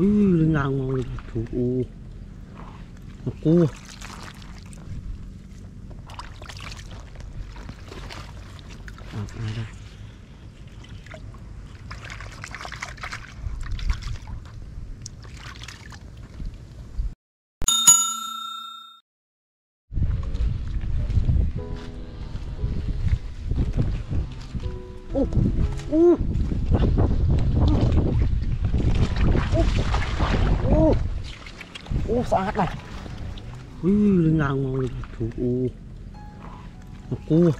Ui, lên ngang ngồi thủ u. Một cô. À, ai đây? Ô, phát này. Ui, lên ngang ngồi thủ u. Một cua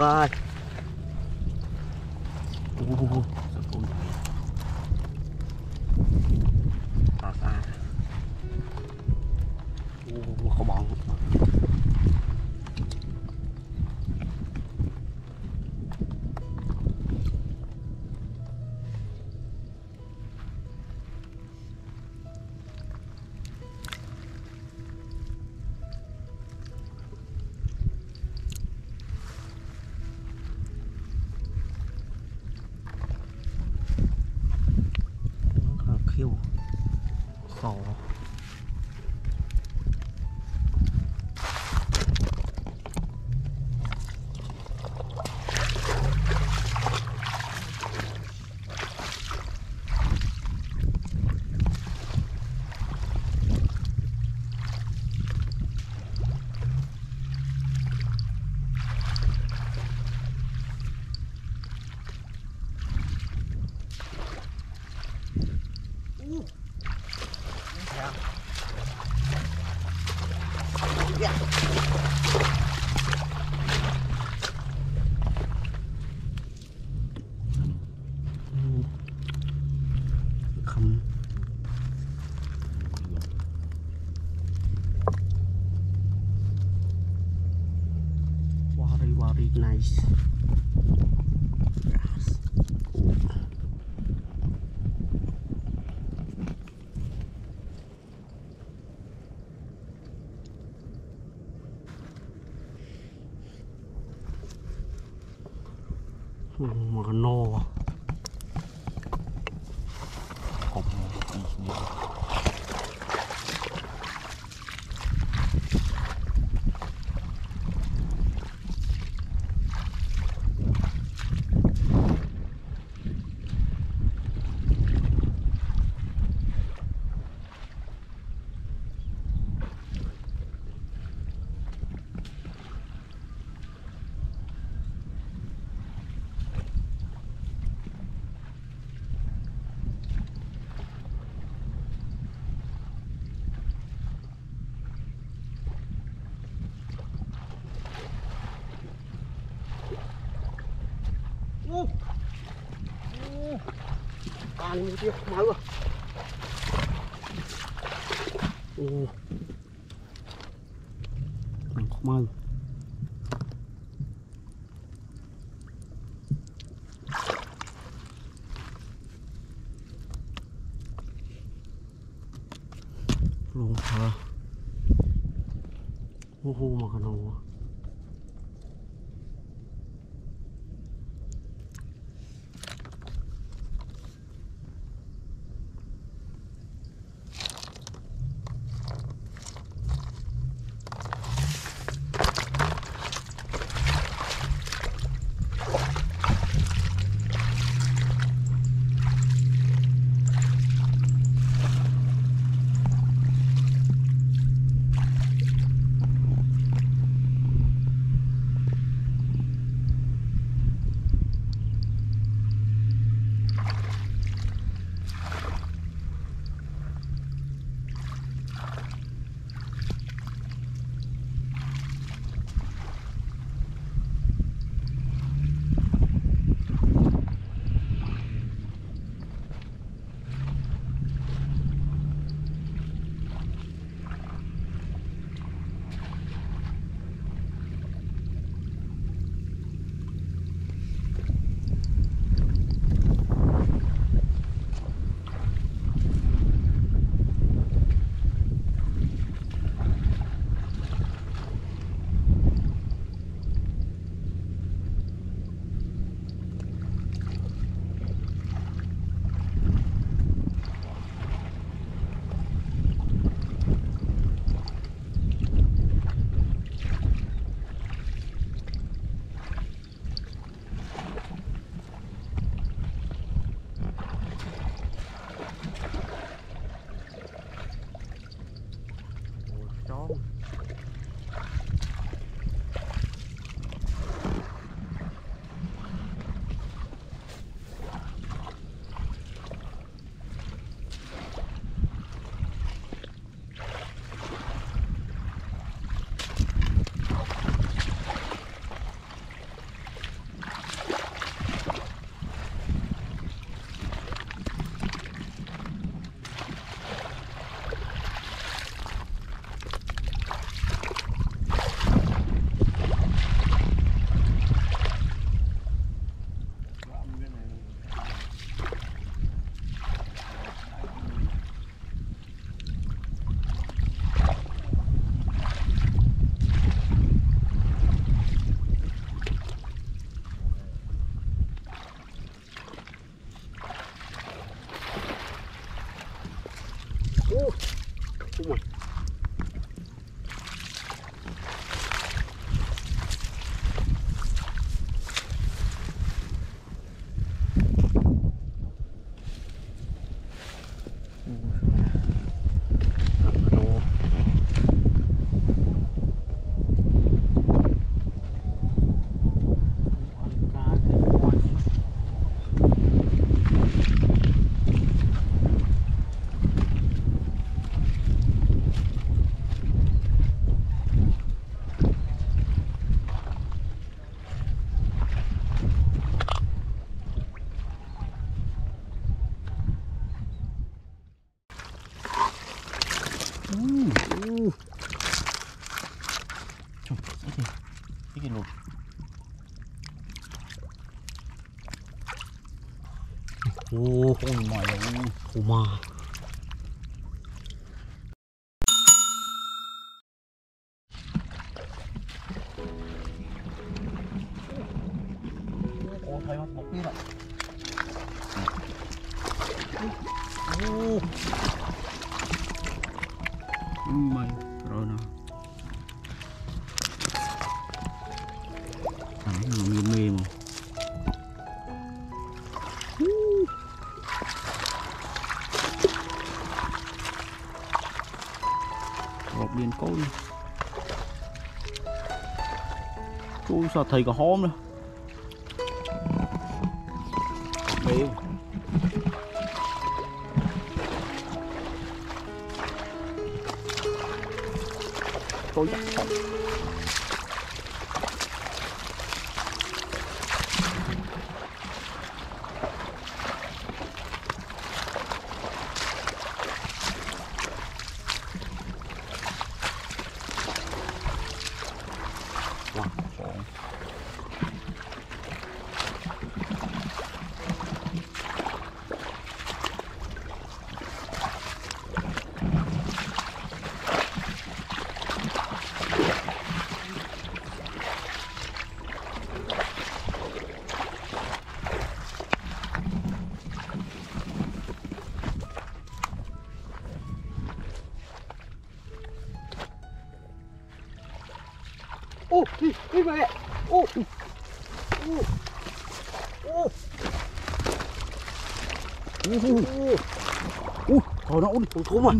god. นี่มีเดียวมาเลยโอ้เข้ามาเลยลงเถอะโอ้โหมากันเอา 虎妈 sao thầy còn hôn nữa Gut, Roman.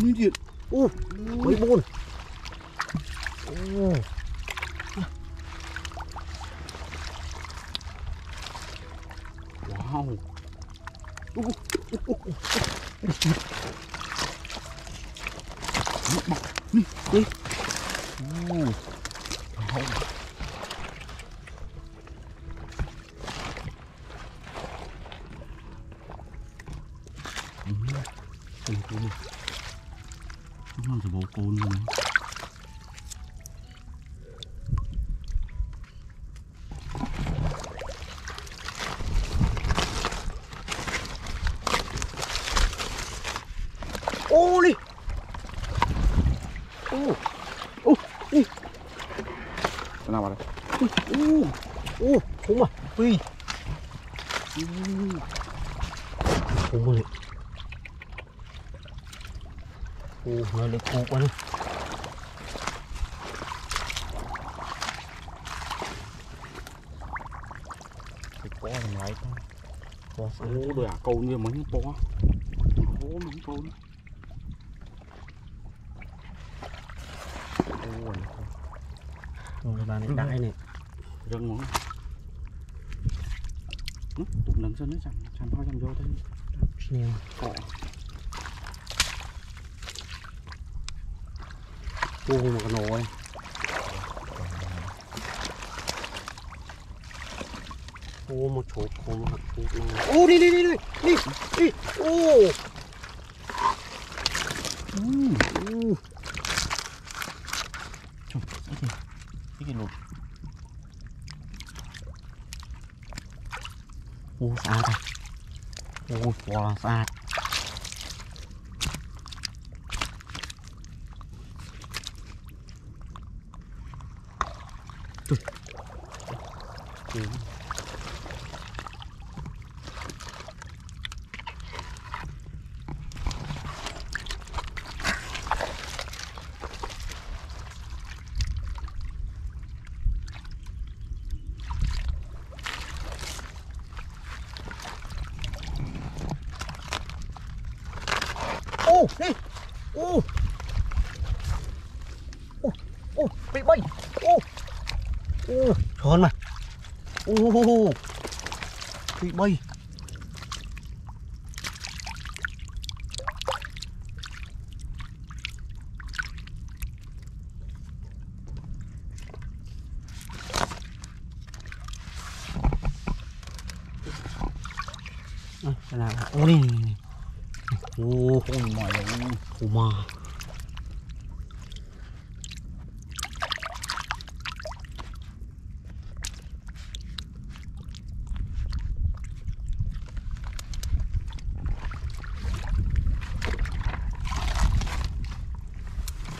khổ quá đi Thì à câu như mấy nó to Hố mấy câu nữa Ôi Rồi bà này đại này. Rừng món Tụi nấm sơn nó chẳng chẳng bao chẳng vô thế Nhiều Có กุ้งมันก็น้อย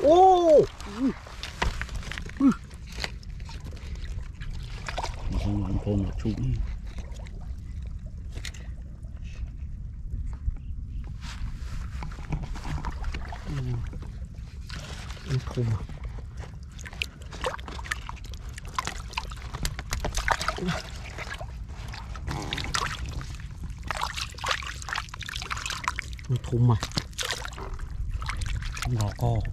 오! 무슨 안 보나 죽음. 이거 도마. 나가.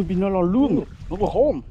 could be no longer loom.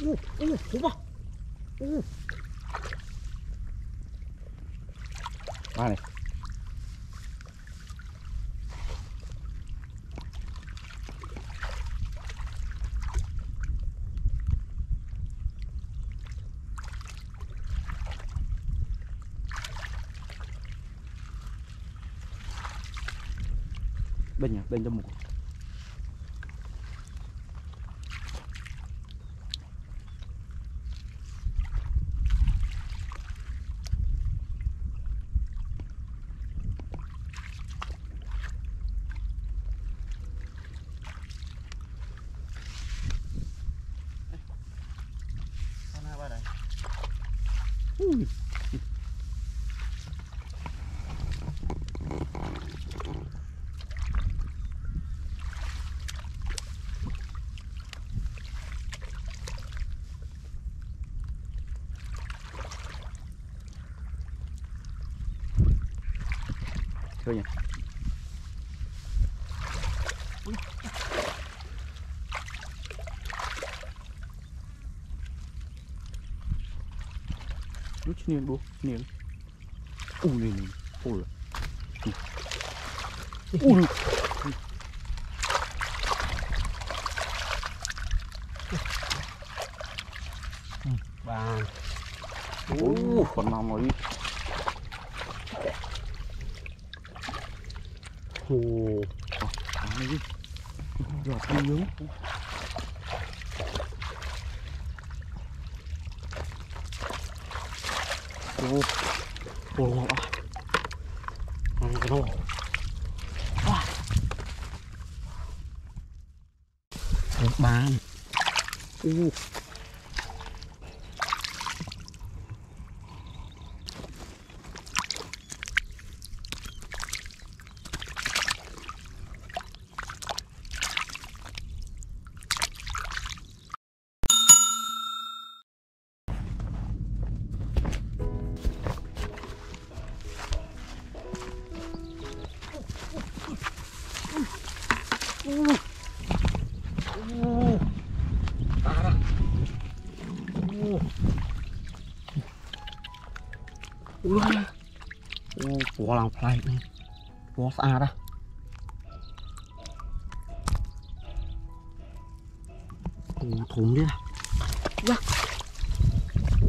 ui ui đúng không ui ba này bên nhà bên trong một. Nil, bro. Nil. Oh, Nil. Hold it. Oh, look. Bang. Oh, còn nằm rồi. Ồ, thằng này đi. Giọt nhiều, nhớ. Ồ, của lòng này. Của xa ra. Ồ, thùng đi. Dạ.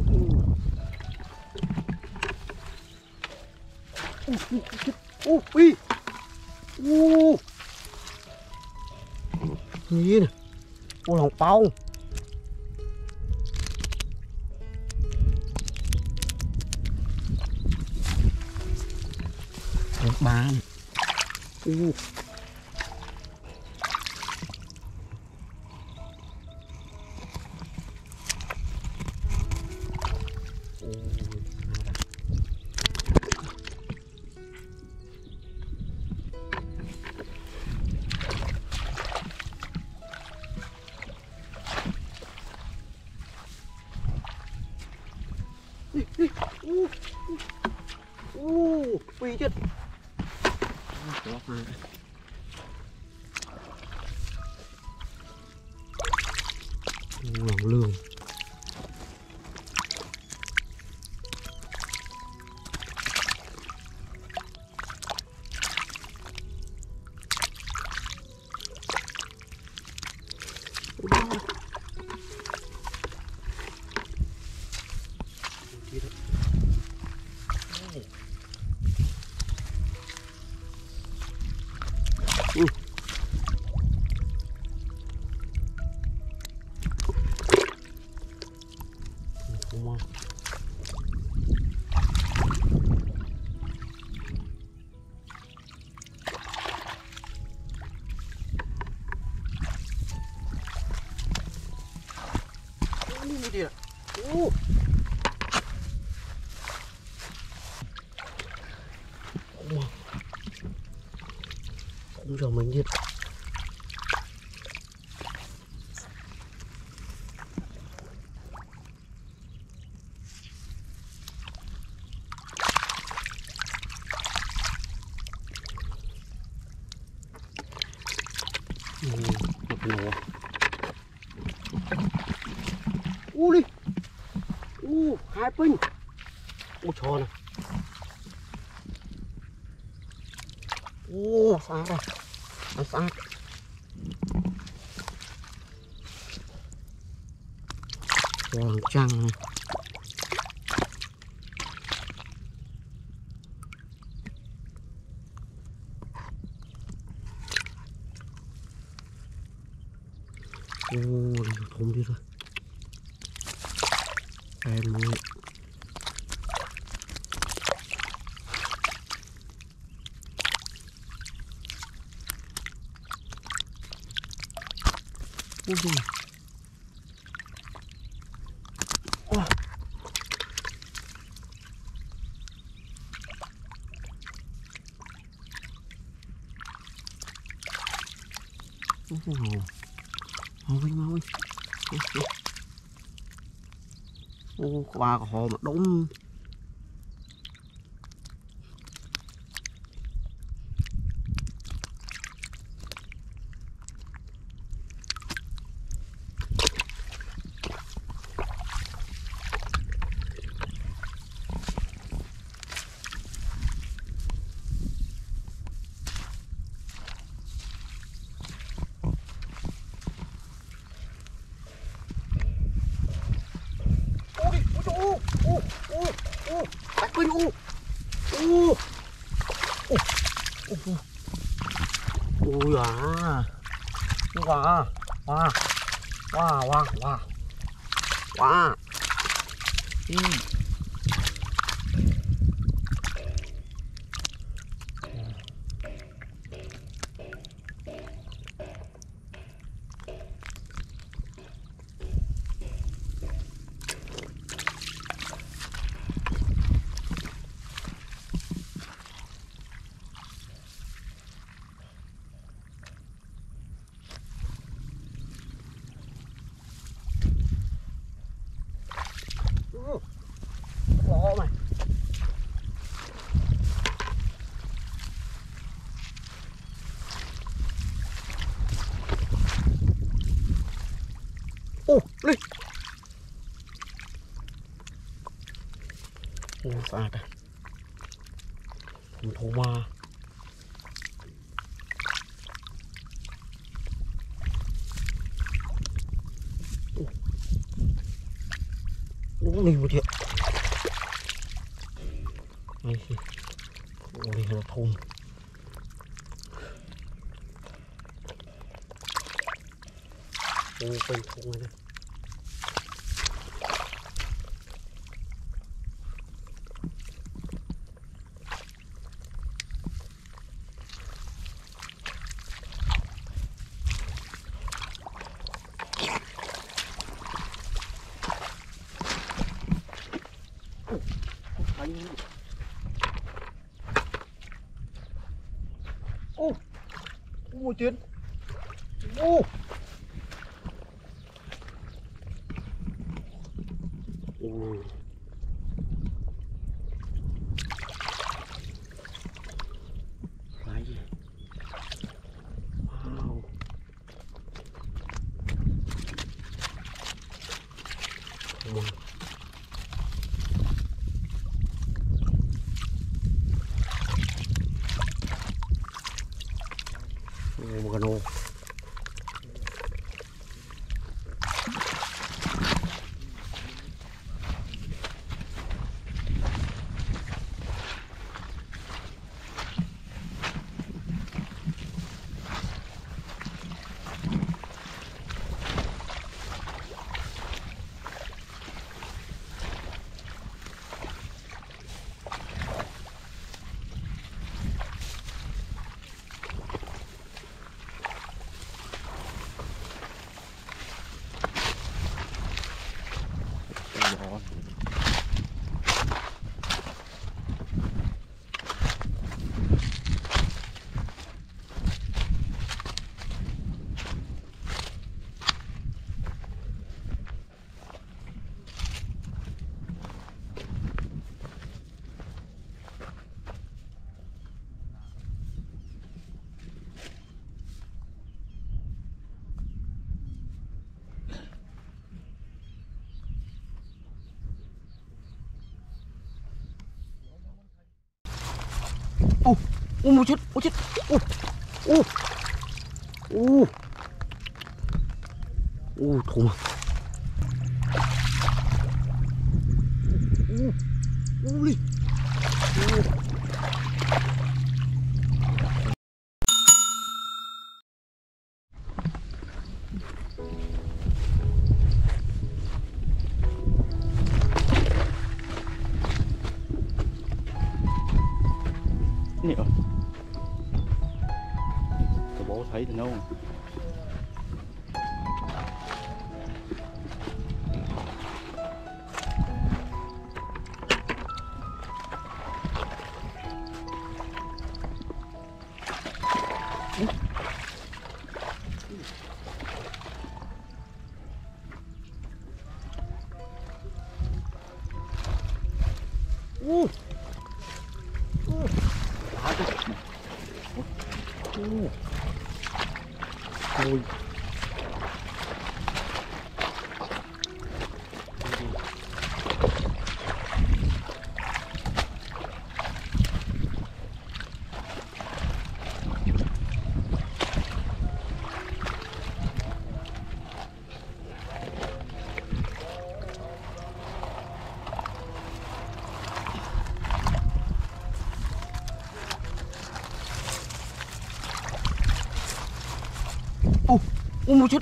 Ồ. Ồ, ồ, ui. Ồ. Nhìn. Ôi lòng bao. Một bàn. U. U. Không mình biết. Ừ, một nổ. U đi. U, hai pin. U tròn này. U, xa rồi. Nó xa. Hoàng trăng này. ក្បាលក្រហមម្ដុំ Ô, xa cả Thằng thô ma Ô Ô, đi một chuyện Đây, Ô, đi là thôn Ô, bên thôn này đây ไป Ô, một chút, một chút. Ô, ô. Ô. Ô, thùng à. Cái bố thấy thì 어머 저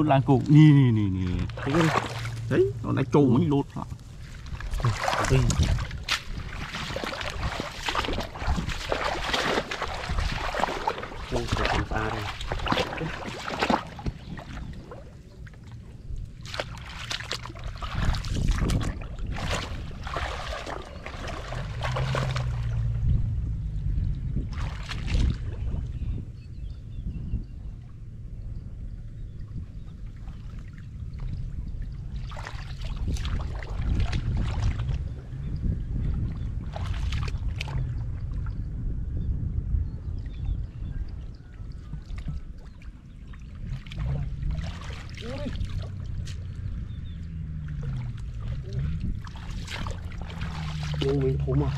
ลดลานกกนี่นี่นี่นี่ đấy nó đánh trù mấy lột rồi 好嘛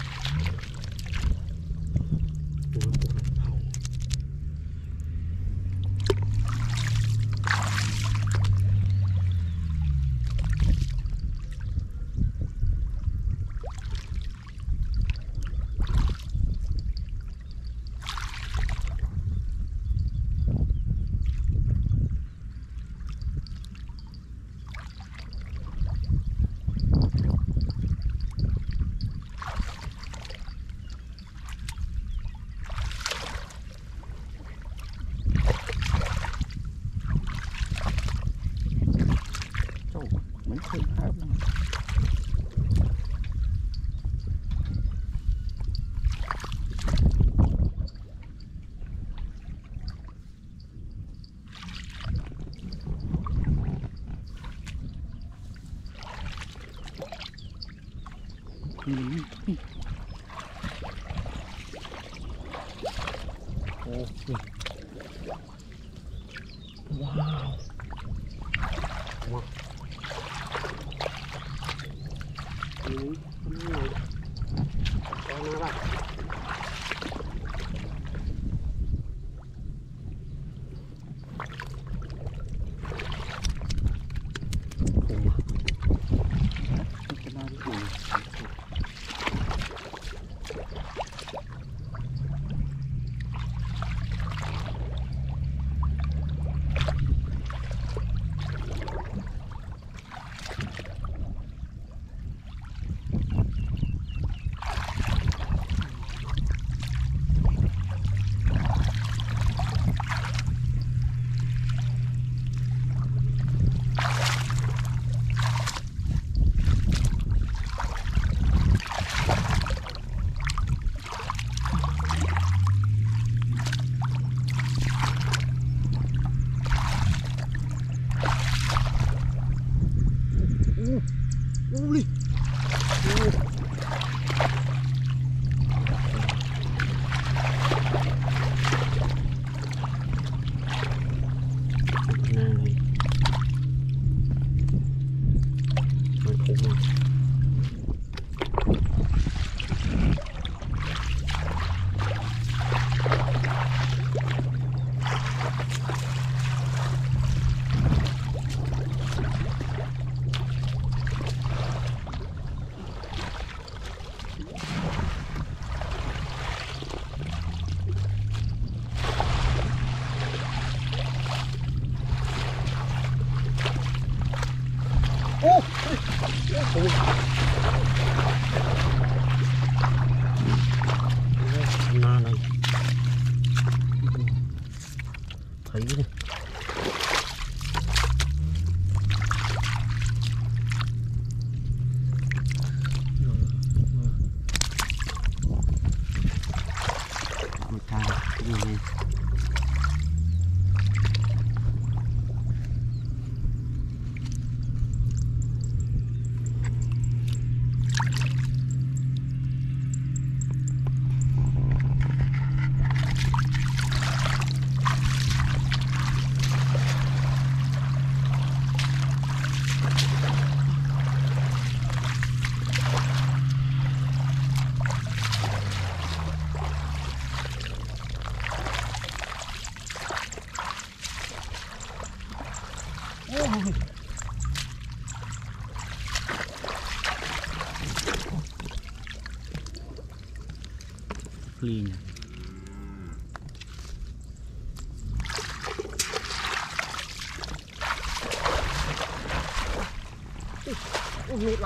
屋里。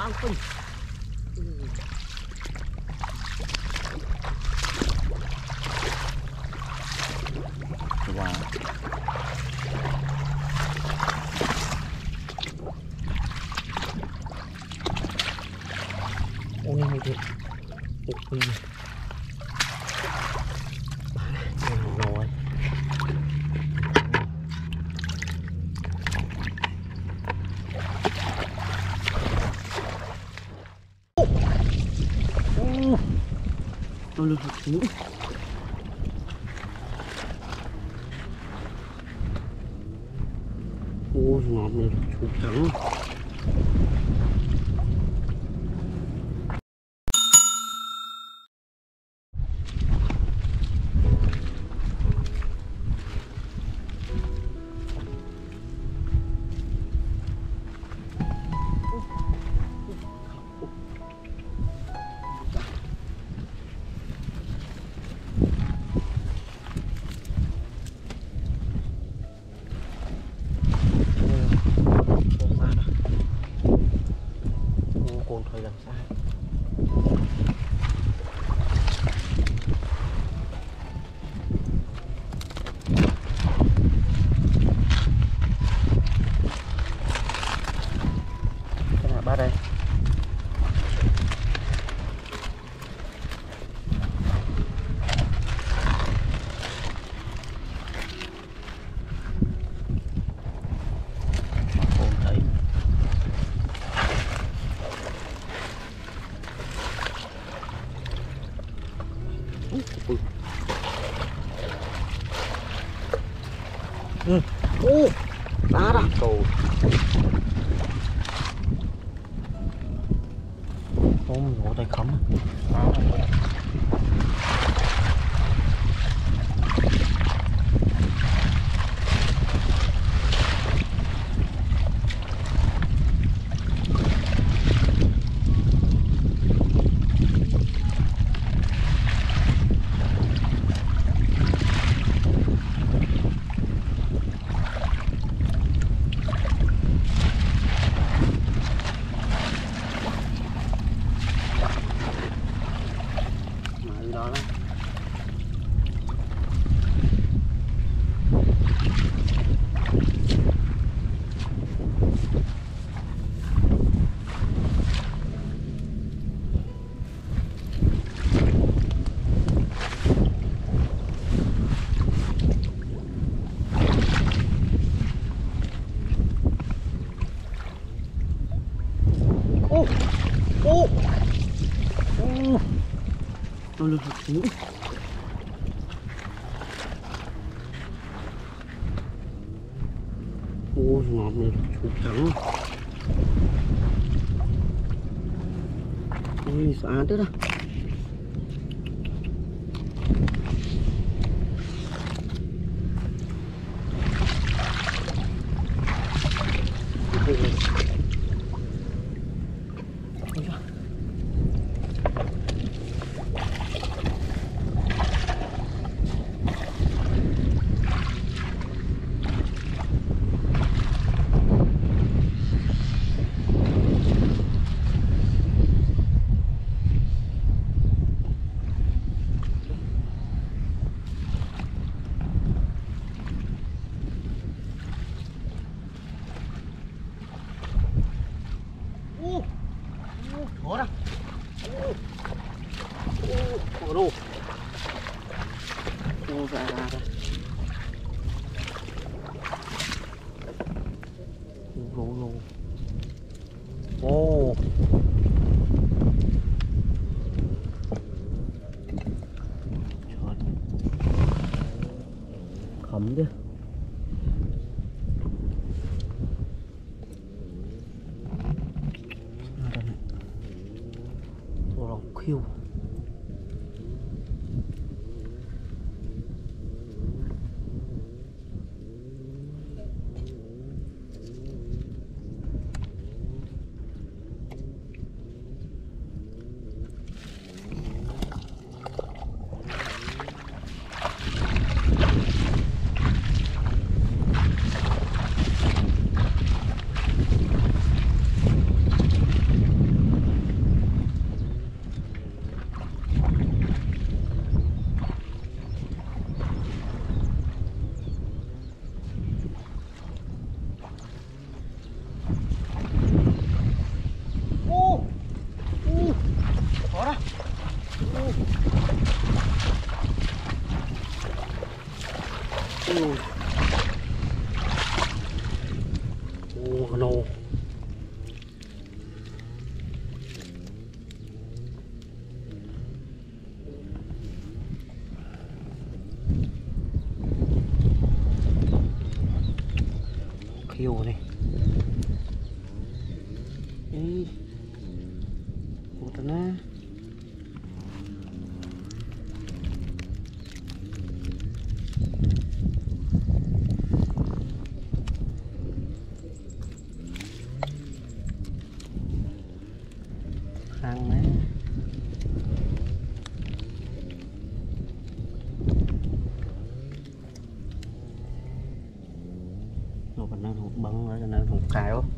Ôi, mệt lắm không Wow. Ôi, mệt thiệt Ôi, rồi nó lượt nữa ôi ngọt này chuột trắng Con hiệu này. Đấy. một là hàng này. xài không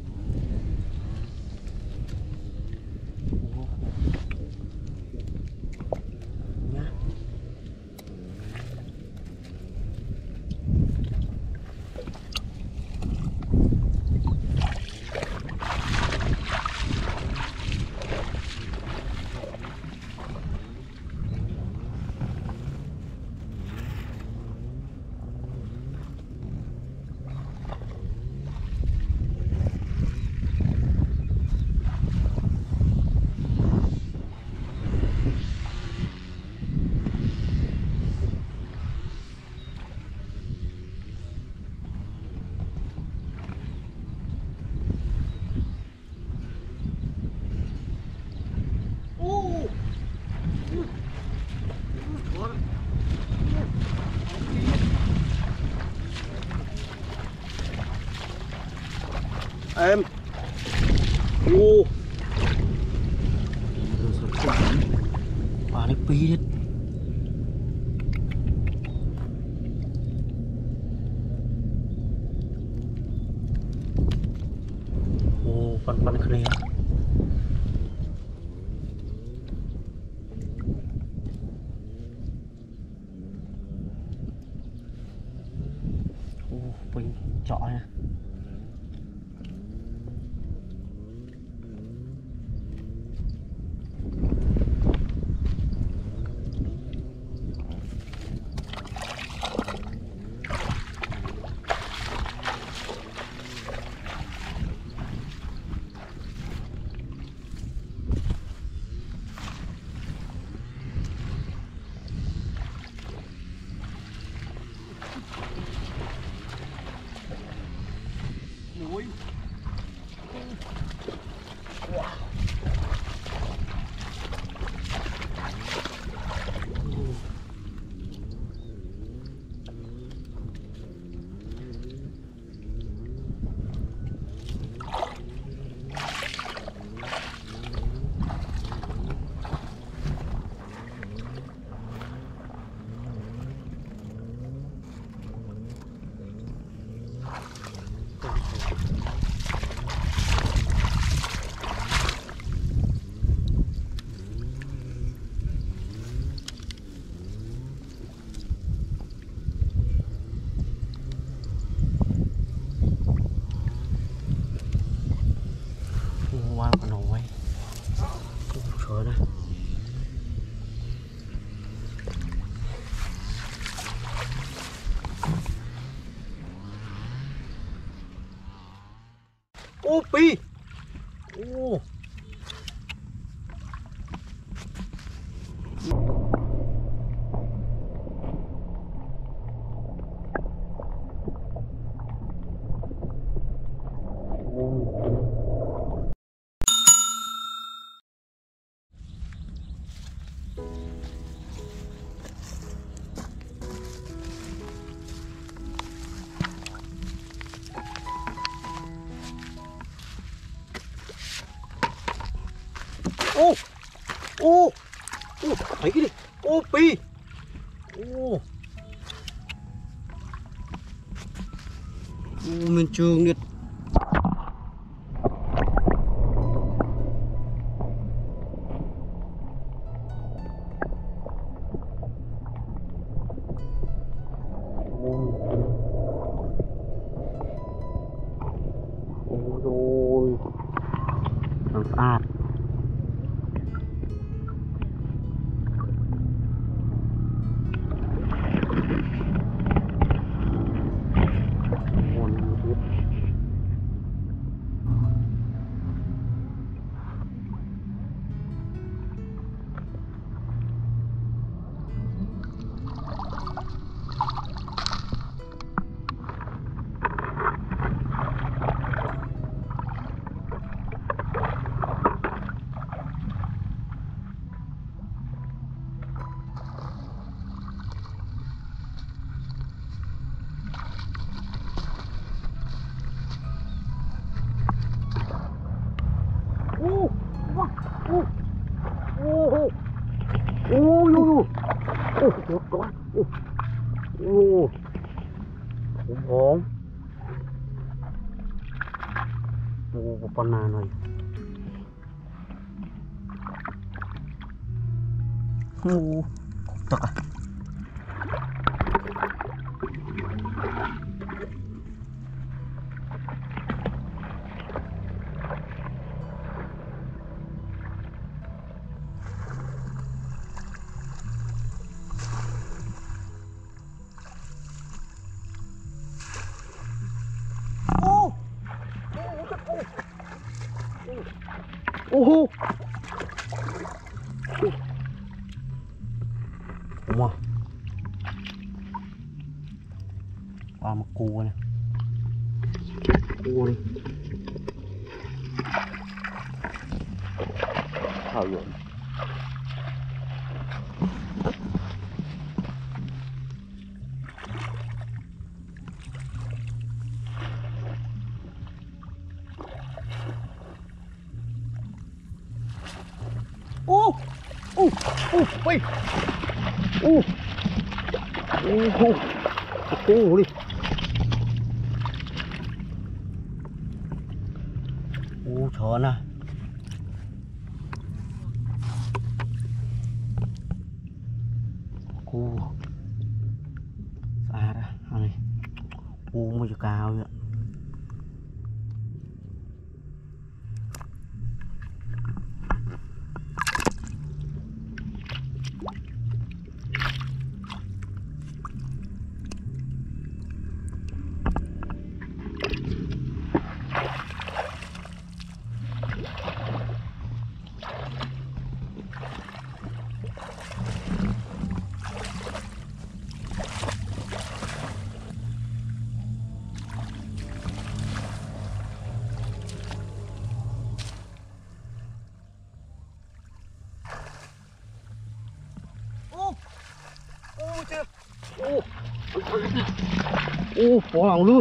ปี 오! 오, 다이기리. 오, 삐. 오. 오면 쭉 哦อร้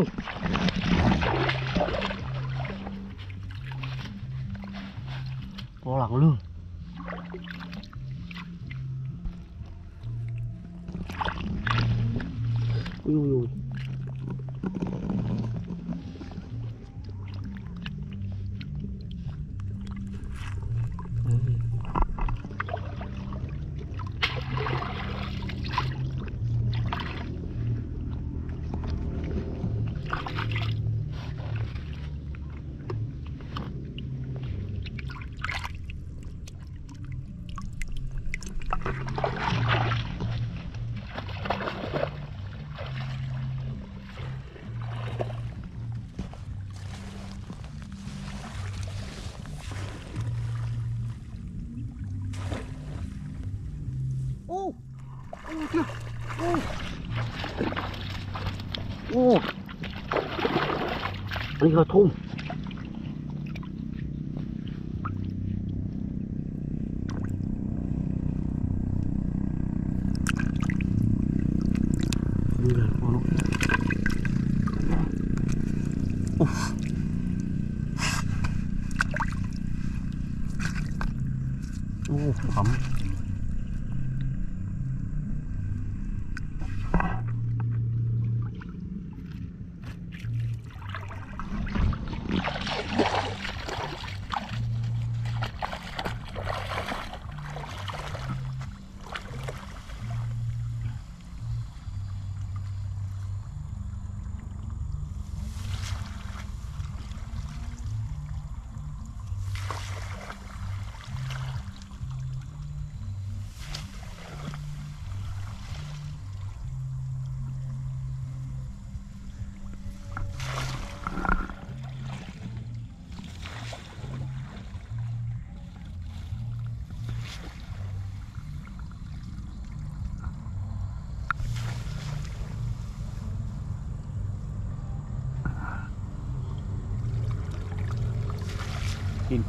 一个桶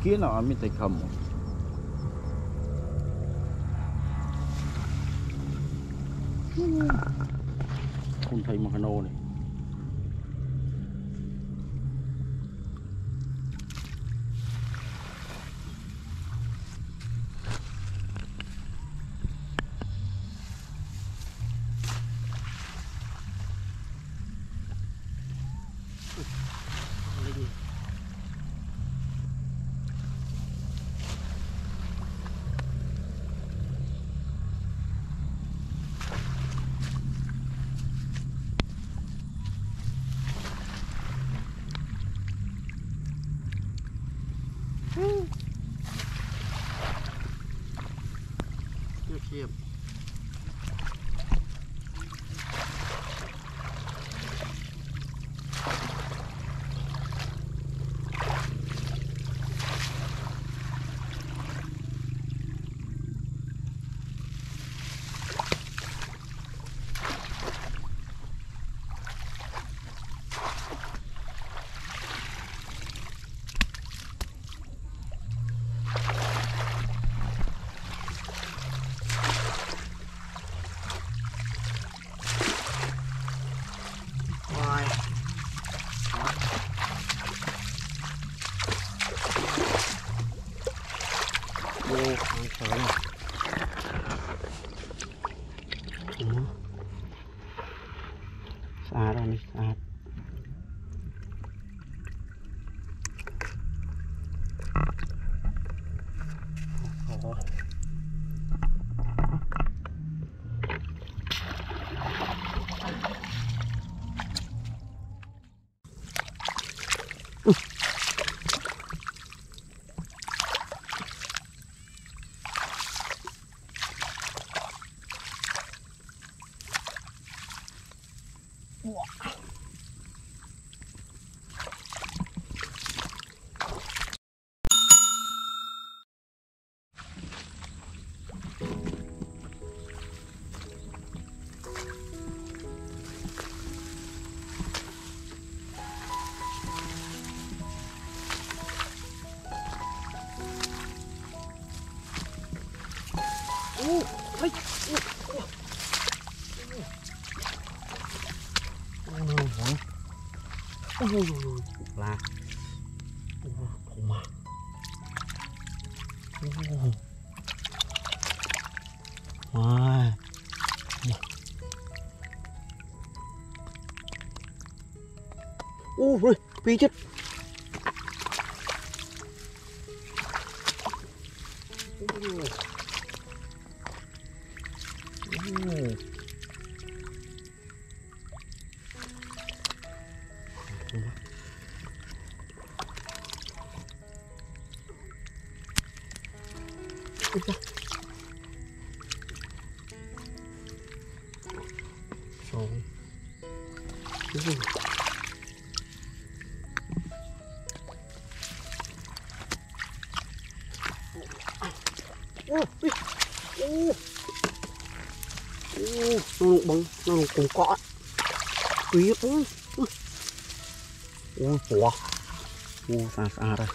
kino mới thấy kamo. Ừ. Không thấy mà nó này. ui ui ui là khủng mà ngoài ui ui pi chết. này cũng có quý ui ui. Quá ui, xa xa đây.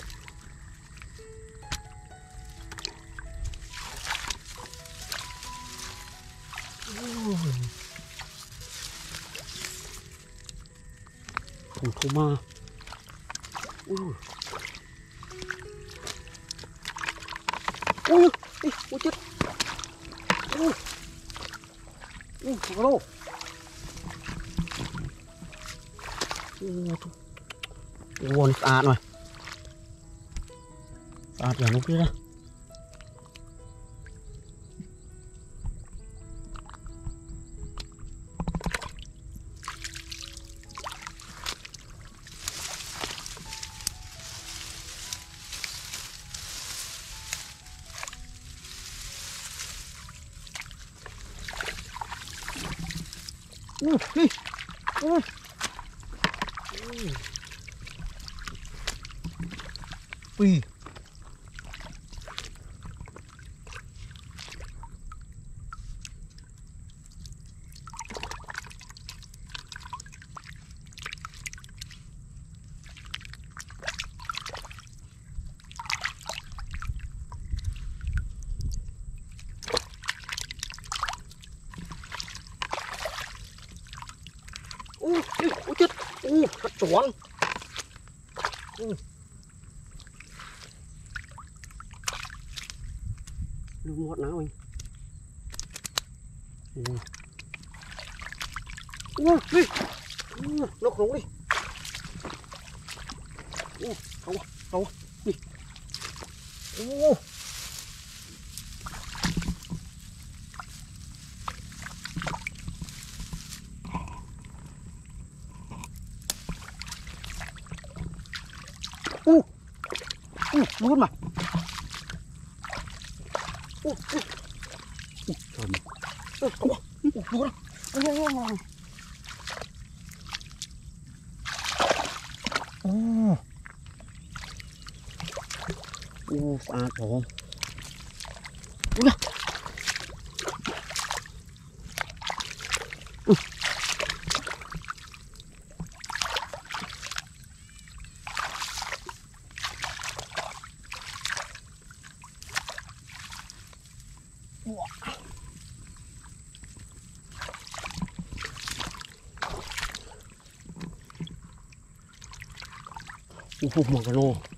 Cùng thô ma. Ui. Ui ui, chết. Ui. Ui có đâu nó sạch rồi. Sạch rồi, lúc kia đó. U pha trộn u nè u phục mà cái nô ô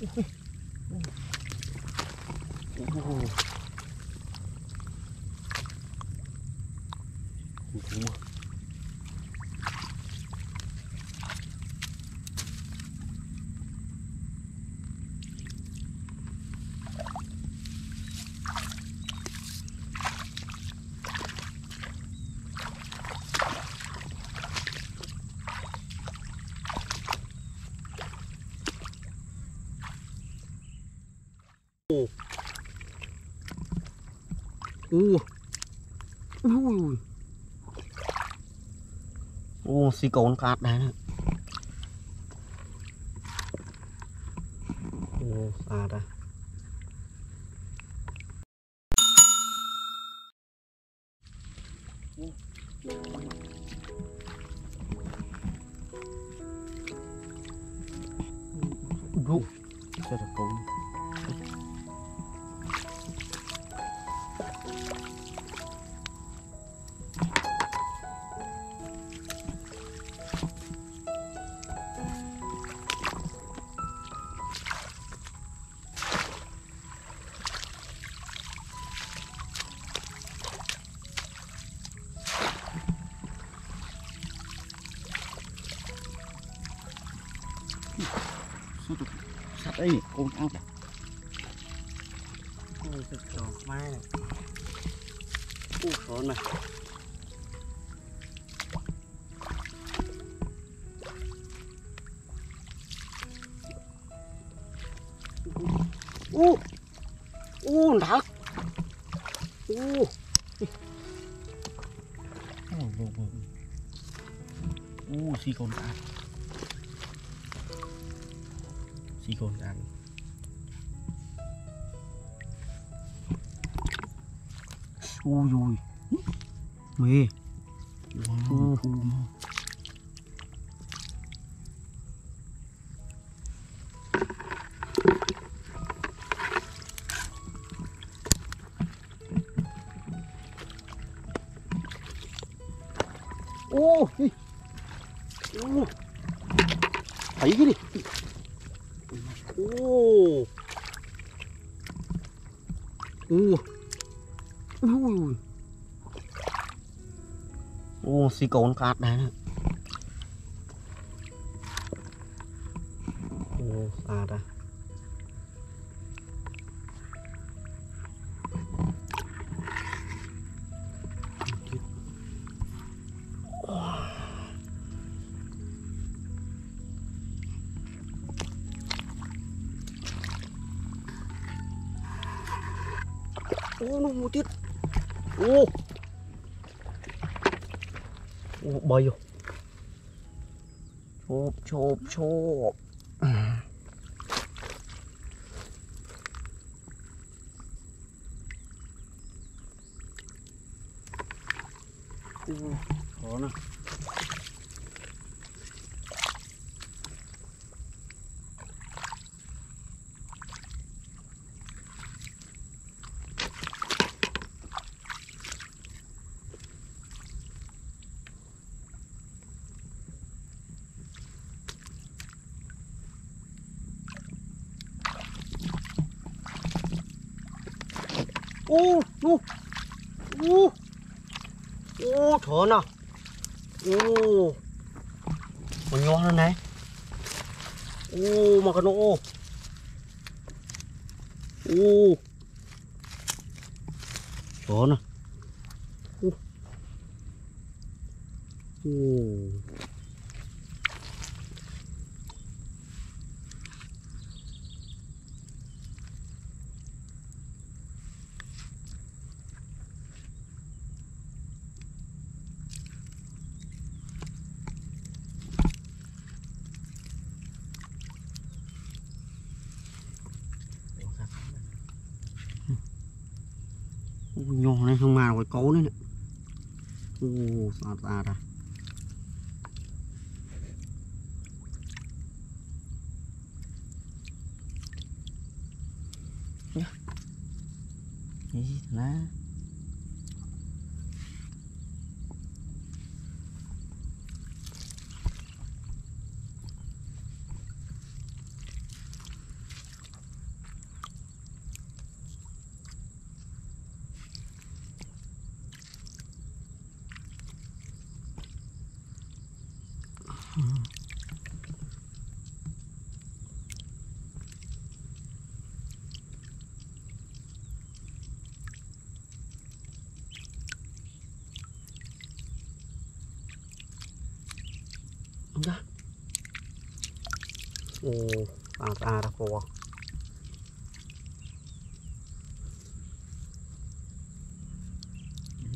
Thank you. Ui. Ui ui. Ô, xì cồn cát đấy nè. Ô, ui, ui. Mê. wow Ừ. Ô, xì cồn cát đấy nè. Ô, chộp, chộp. Ô, khó nè. Ô ô ô. Ô, thở nè. Ô. Còn nho hơn này. Ô, mà cái nó ô. Ô. Thở nè. 你来？ អូស្អាតស្អាតពណ៌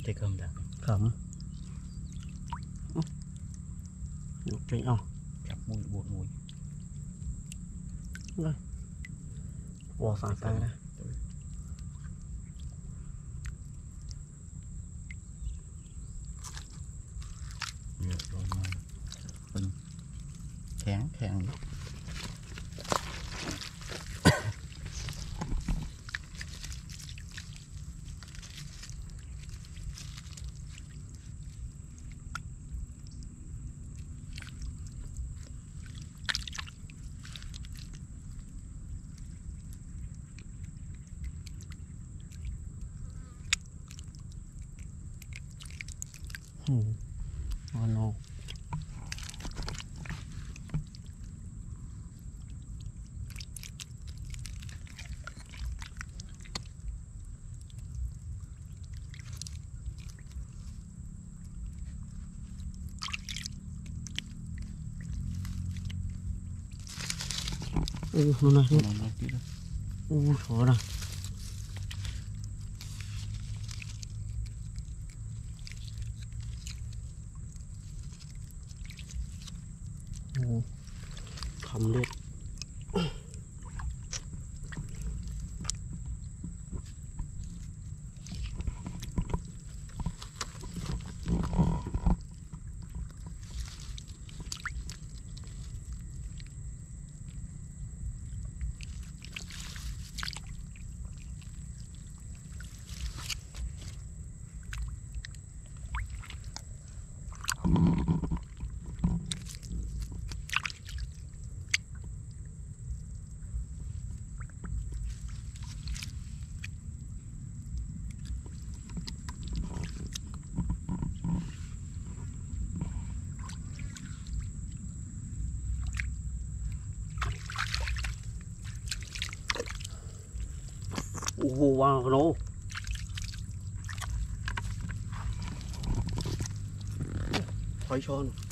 តែខំដែរខំយកចេញអស់ចាប់មួយបួតមួយណាពណ៌ស្អាតតែ Ngon không? Ừ, nó này, nó nó tí đó ừ, khó này. Ồ, wow, nó. Phải cho nó. rồi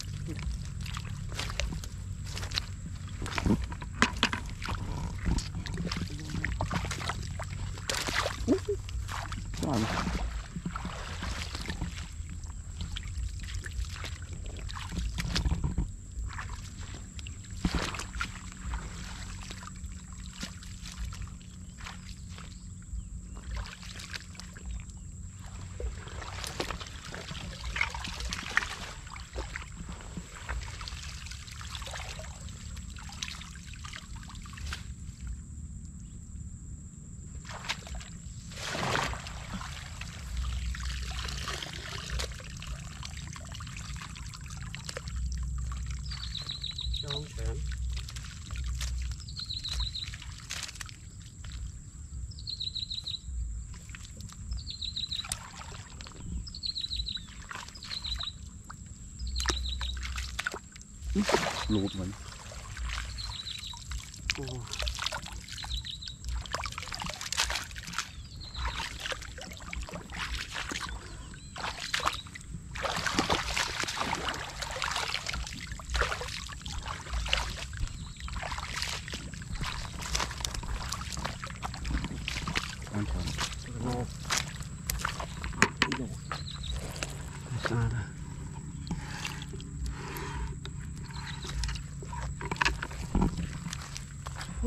loben.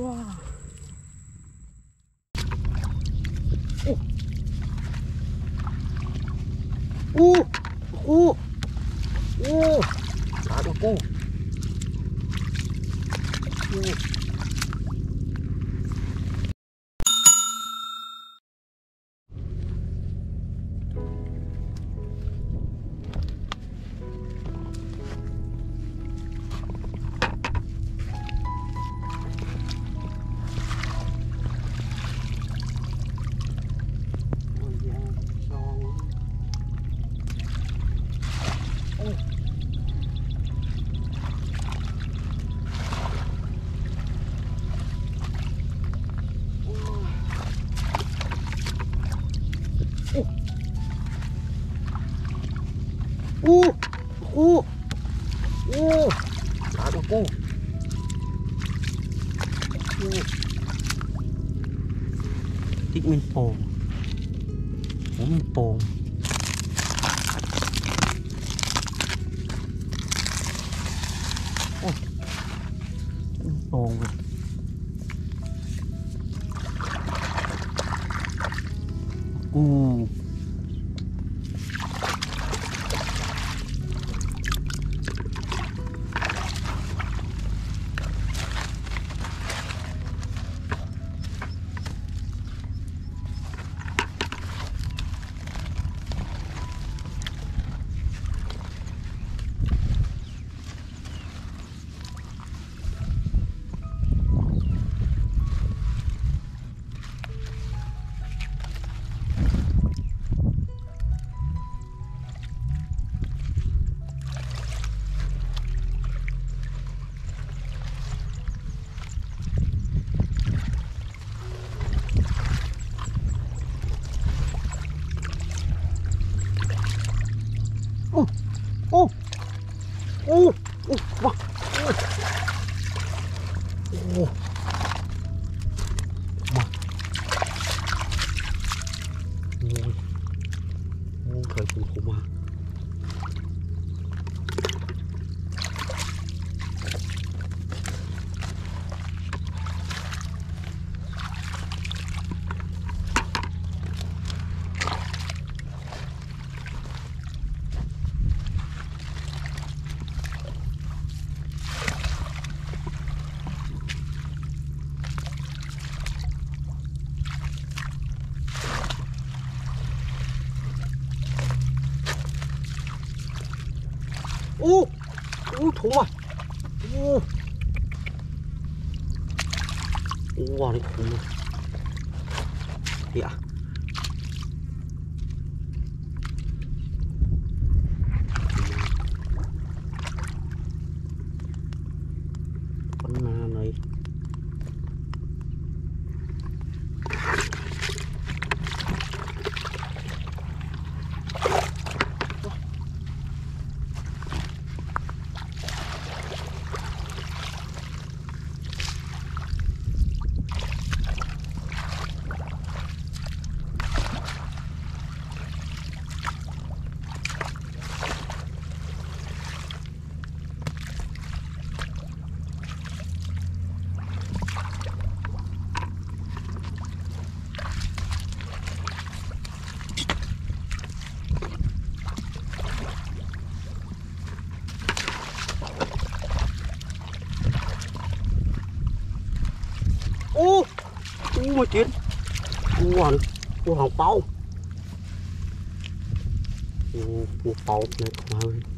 Wow. 菇 mua chín mua hành mua hồng bao mua hồng này hơi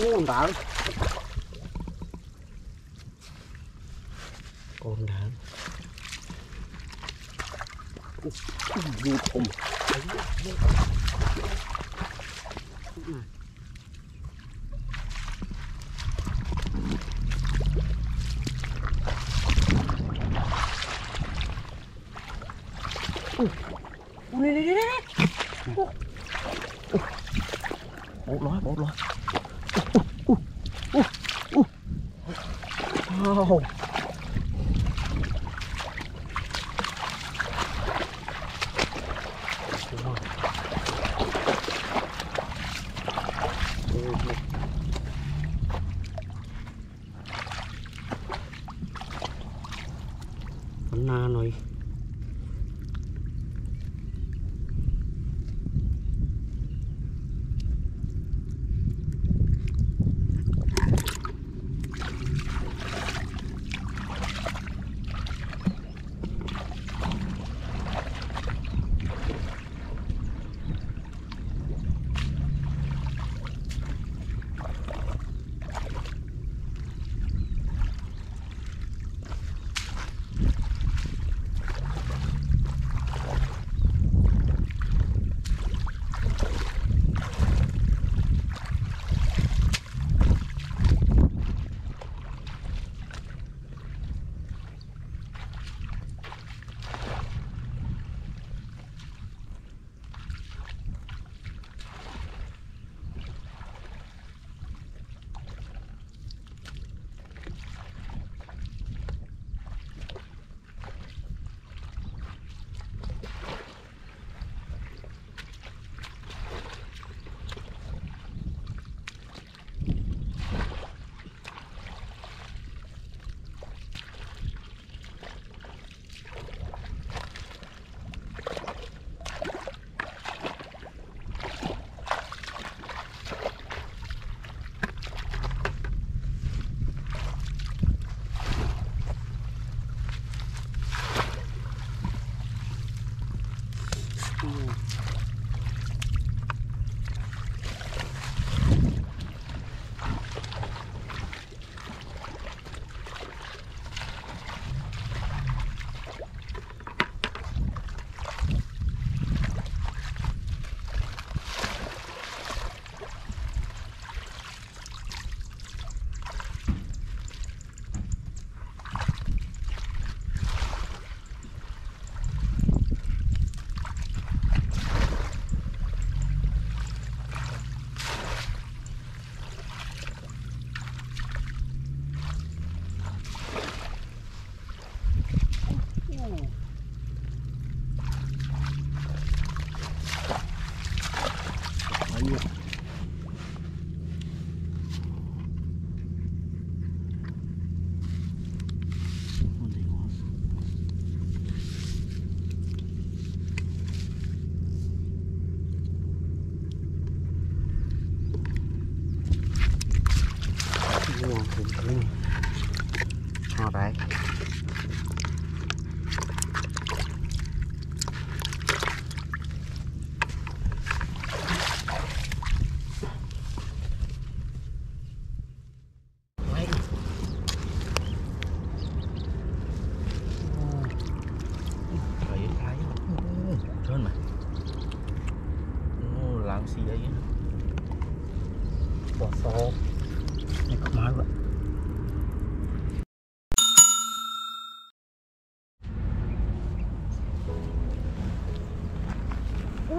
Vamos voltar.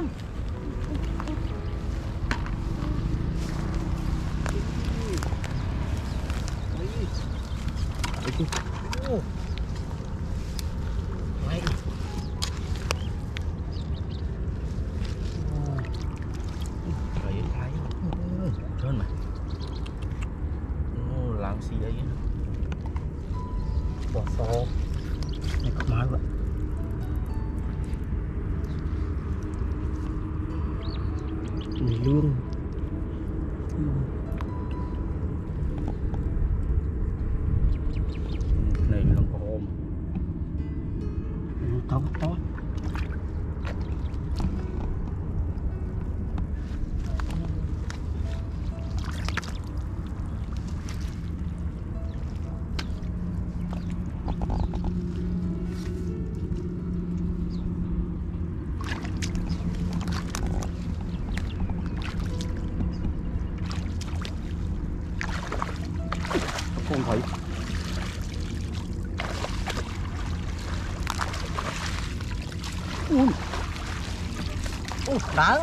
home. ตัง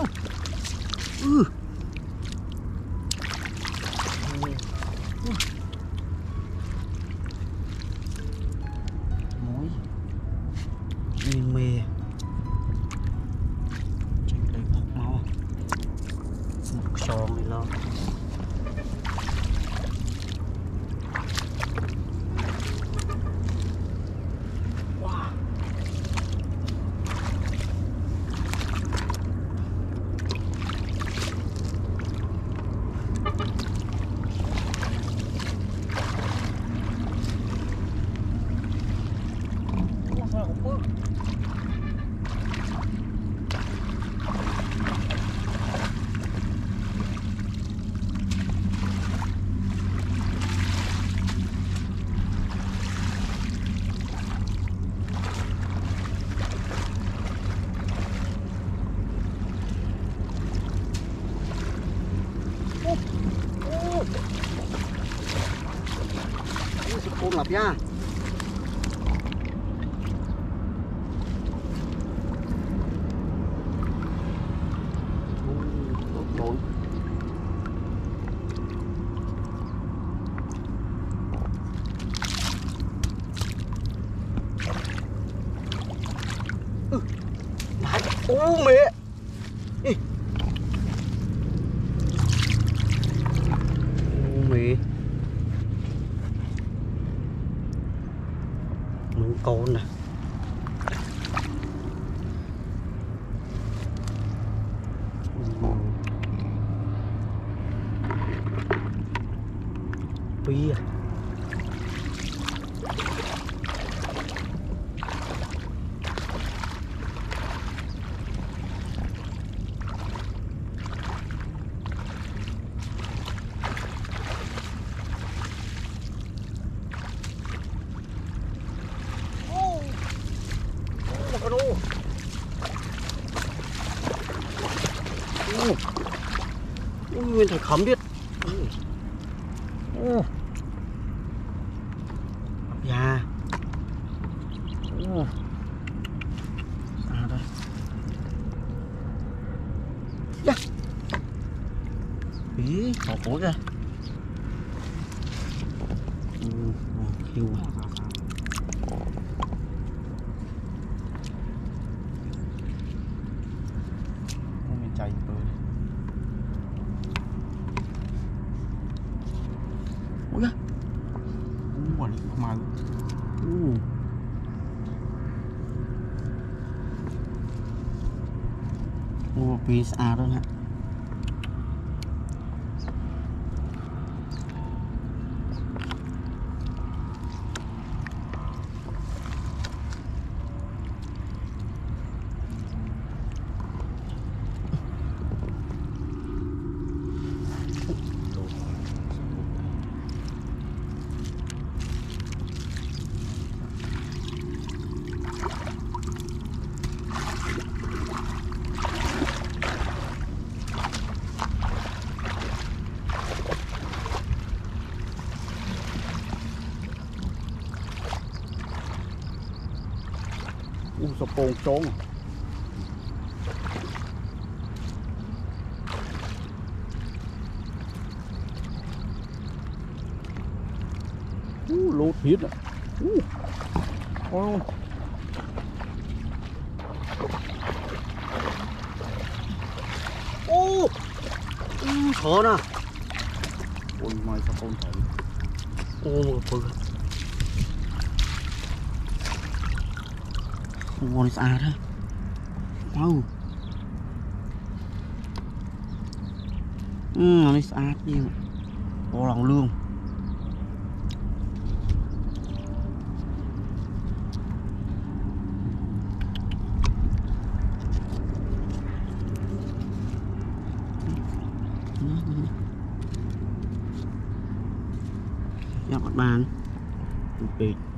cọp nha. Ừ, Ô mẹ. 감비에 cuồn trốn uh, lốt thiết à. uh. Ôi, ô oh. ừ, thở nè ôi mai sao con thở ô mà bự វល់ស្អាតហើយអោអឺនេះស្អាតជាងពណ៌ឡងលឿងយកអត់បានពេក